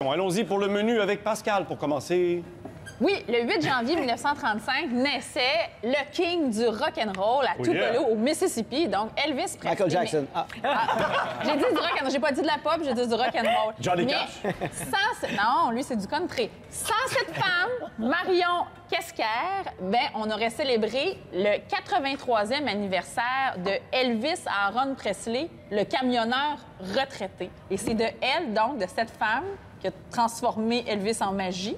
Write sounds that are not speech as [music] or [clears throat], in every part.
Bon, Allons-y pour le menu avec Pascal pour commencer. Oui, le 8 janvier [laughs] 1935 naissait le king du rock and roll à Oh Tupelo, yeah. au Mississippi, donc Elvis Presley. Michael Jackson. Ah. J'ai dit du rock and j'ai pas dit de la pop, j'ai dit du rock and roll. Johnny Mais Cash. [laughs] Sans, non, lui c'est du country. Sans cette femme, Marion Kesquer, ben on aurait célébré le 83e anniversaire de Elvis Aaron Presley, le camionneur retraité. Et c'est de elle, donc de cette femme, qui a transformé Elvis en magie,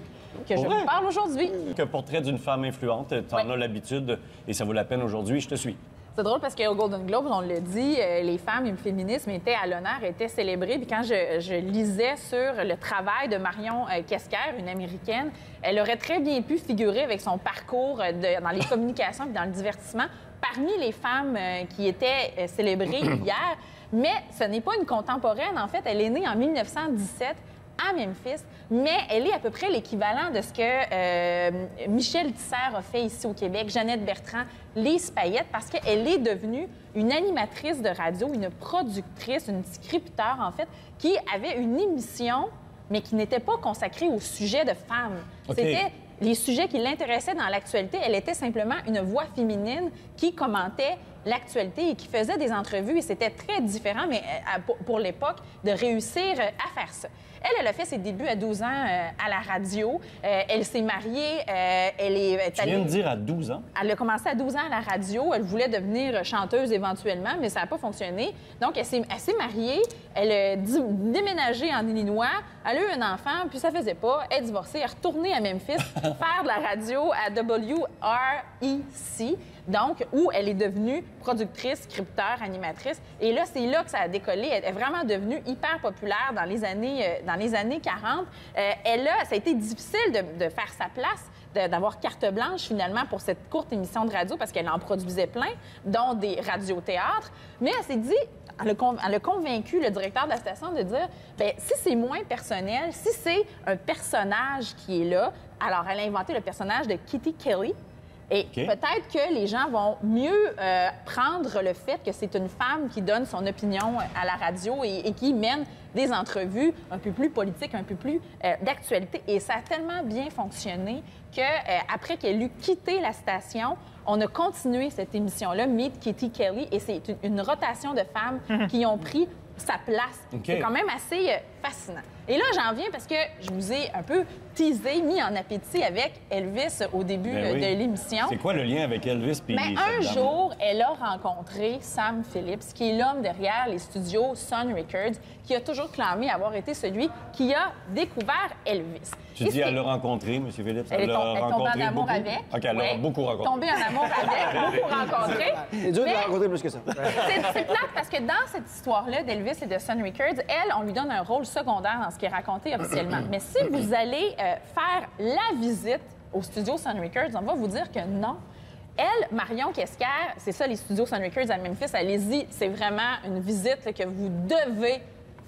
que je vous parle aujourd'hui. Que portrait d'une femme influente, t'en Ouais. as l'habitude et ça vaut la peine aujourd'hui. Je te suis. C'est drôle parce qu'au Golden Globe, on le dit, euh, les femmes et le féminisme étaient à l'honneur, étaient célébrées. Puis quand je, je lisais sur le travail de Marion euh, Kesker, une Américaine, elle aurait très bien pu figurer avec son parcours euh, de- dans les communications et dans le divertissement parmi les femmes qui étaient célébrées [clears throat] hier. Mais ce n'est pas une contemporaine. En fait, elle est née en 1917 à Memphis, mais elle est à peu près l'équivalent de ce que euh, Michel Tisser a fait ici au Québec, Jeannette Bertrand, Lise Payette, parce qu'elle est devenue une animatrice de radio, une productrice, une scripteur, en fait, qui avait une émission, mais qui n'était pas consacrée au sujet de femmes. C'était les sujets qui l'intéressaient dans l'actualité. Elle était simplement une voix féminine qui commentait l'actualité et qui faisait des entrevues. Et c'était très différent, mais euh, pour, l'époque, de réussir euh, à faire ça. Elle, elle a fait ses débuts à 12 ans euh, à la radio. Elle s'est mariée. elle est, Tu viens de dire à 12 ans? elle a commencé à 12 ans à la radio. Elle voulait devenir chanteuse éventuellement, mais ça n'a pas fonctionné. Donc, elle s'est, elle s'est mariée. Elle a déménagé en Illinois. Elle a eu un enfant, puis ça faisait pas. Elle est divorcée. Elle est retournée à Memphis [laughs] faire de la radio à WREC. Donc, où elle est devenue productrice, scripteur, animatrice. Et là, c'est là que ça a décollé. Elle est vraiment devenue hyper populaire dans les années, euh, dans les années 40. Euh, elle a, ça a été difficile de, faire sa place d'avoir carte blanche finalement pour cette courte émission de radio parce qu'elle en produisait plein, dont des radiothéâtres. Mais elle s'est dit, elle a, convaincu le directeur de la station de dire, ben si c'est moins personnel, si c'est un personnage qui est là, alors elle a inventé le personnage de Kitty Kelly. Et peut-être que les gens vont mieux euh, prendre le fait que c'est une femme qui donne son opinion à la radio et, et qui mène des entrevues un peu plus politiques, un peu plus euh, d'actualité. Et ça a tellement bien fonctionné que euh, après qu'elle eut quitté la station, on a continué cette émission-là, Meet Kitty Kelly, et c'est une, une rotation de femmes [laughs] qui ont pris sa place. C'est quand même assez euh, fascinant. Et là, j'en viens parce que je vous ai un peu teasé, mis en appétit avec Elvis au début Ben euh, oui. de l'émission. C'est quoi le lien avec Elvis puis Mais cette un jour, elle a rencontré Sam Phillips, qui est l'homme derrière les studios Sun Records, qui a toujours clamé avoir été celui qui a découvert Elvis. Tu Et dis elle l'a rencontré, M. Phillips. elle est, tom- tombée en amour beaucoup? avec. OK, elle l'a beaucoup rencontré. Tombée en amour avec, beaucoup [laughs] rencontré. C'est dur de la rencontrer plus que ça. c'est c'est plate parce que dans cette histoire-là d'Elvis et de Sun Records, elle, on lui donne un rôle secondaire dans ce qui est raconté officiellement. [clears throat] Mais si vous allez euh, faire la visite au studio Sun Records, on va vous dire que non. Elle, Marion Kesker, c'est ça les studios Sun Records à Memphis, allez-y, c'est vraiment une visite là, que vous devez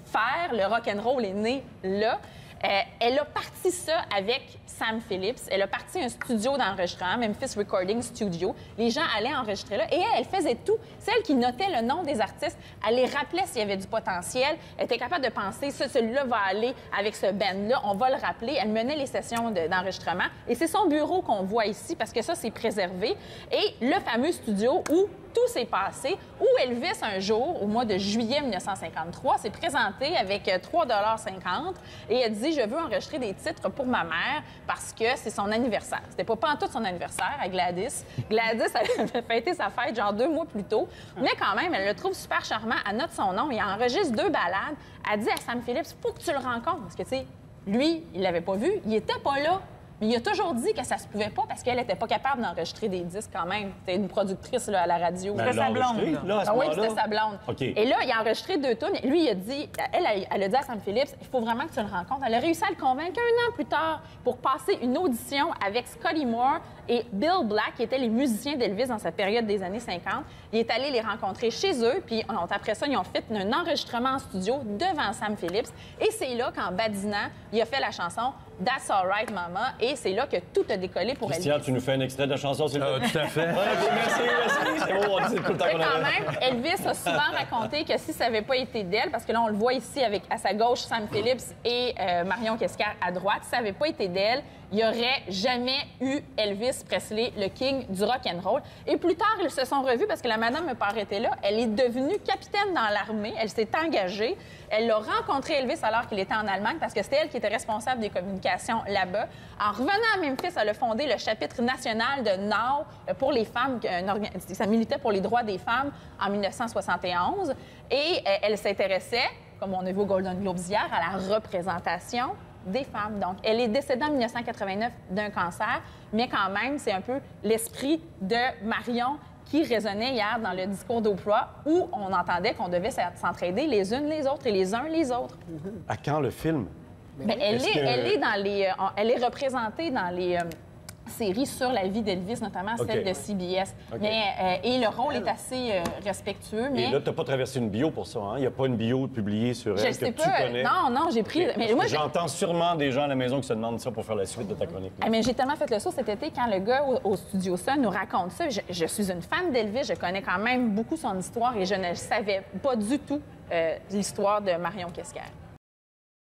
faire. Le rock and roll est né là. Euh, elle a parti ça avec Sam Phillips. Elle a parti un studio d'enregistrement, Memphis Recording Studio. Les gens allaient enregistrer là. Et elle, faisait tout. C'est elle qui notait le nom des artistes. Elle les rappelait s'il y avait du potentiel. Elle était capable de penser, ça, celui-là va aller avec ce band-là. On va le rappeler. Elle menait les sessions de- d'enregistrement. Et c'est son bureau qu'on voit ici parce que ça, c'est préservé. Et le fameux studio où tout s'est passé, où Elvis, un jour, au mois de juillet 1953, s'est présenté avec euh, 3,50 et a dit « Je veux enregistrer des titres pour ma mère parce que c'est son anniversaire. » C'était pas pantoute son anniversaire à Gladys. Gladys [laughs] avait fêté sa fête genre deux mois plus tôt. Mais quand même, elle le trouve super charmant. Elle note son nom et enregistre deux balades. Elle dit à Sam Phillips « Faut que tu le rencontres. » Parce que, tu sais, lui, il l'avait pas vu. Il était pas là. Mais il a toujours dit que ça se pouvait pas parce qu'elle était pas capable d'enregistrer des disques quand même. C'était une productrice là, à la radio. Elle l'a sa blonde, enregistré, là. là, à ce Ah oui, c'était sa blonde. Et là, il a enregistré deux tunes. Lui, il a dit, elle, elle, elle a dit à Sam Phillips, il faut vraiment que tu le rencontres. Elle a réussi à le convaincre un an plus tard pour passer une audition avec Scotty Moore et Bill Black, qui étaient les musiciens d'Elvis dans cette période des années 50. Il est allé les rencontrer chez eux, puis après ça, ils ont fait un enregistrement en studio devant Sam Phillips. Et c'est là qu'en badinant, il a fait la chanson That's Alright Mama. Et c'est là que tout a décollé pour Christian, Elvis. tu nous fais un extrait de la chanson, s'il plaît? tout à fait. [laughs] Ouais, merci, merci. [laughs] C'est bon, on dit tout le temps Mais qu'on quand même, Elvis a souvent raconté que si ça n'avait pas été d'elle, parce que là, on le voit ici avec à sa gauche Sam Phillips et euh, Marion Kescar à droite, si ça n'avait pas été d'elle, il n'y aurait jamais eu Elvis Presley, le king du rock and roll. Et plus tard, ils se sont revus parce que la madame me paraît là. Elle est devenue capitaine dans l'armée. Elle s'est engagée. Elle a rencontré Elvis alors qu'il était en Allemagne parce que c'était elle qui était responsable des communications là-bas. En revenant à Memphis, elle a fondé le chapitre national de Now pour les femmes. Ça militait pour les droits des femmes en 1971. Et euh, elle s'intéressait, comme on a vu au Golden Globes hier, à la représentation des femmes. Donc, elle est décédée en 1989 d'un cancer, mais quand même, c'est un peu l'esprit de Marion qui résonnait hier dans le discours d'Oprah où on entendait qu'on devait s'entraider les unes les autres et les uns les autres. À quand le film? Ben, elle, est, que- elle, est dans les, euh, elle est représentée dans les séries sur la vie d'Elvis, notamment celle de CBS. Mais, euh, et le rôle est assez euh, respectueux. Mais Et là, tu n'as pas traversé une bio pour ça, hein? Il n'y a pas une bio publiée sur je elle sais que pas. tu connais? Non, non, j'ai pris. Mais moi, J'entends sûrement des gens à la maison qui se demandent ça pour faire la suite de ta chronique. Ah, mais j'ai tellement fait le saut cet été quand le gars au, au studio Sun nous raconte ça. Je, je suis une fan d'Elvis, je connais quand même beaucoup son histoire et je ne savais pas du tout euh, l'histoire de Marion Kesquer.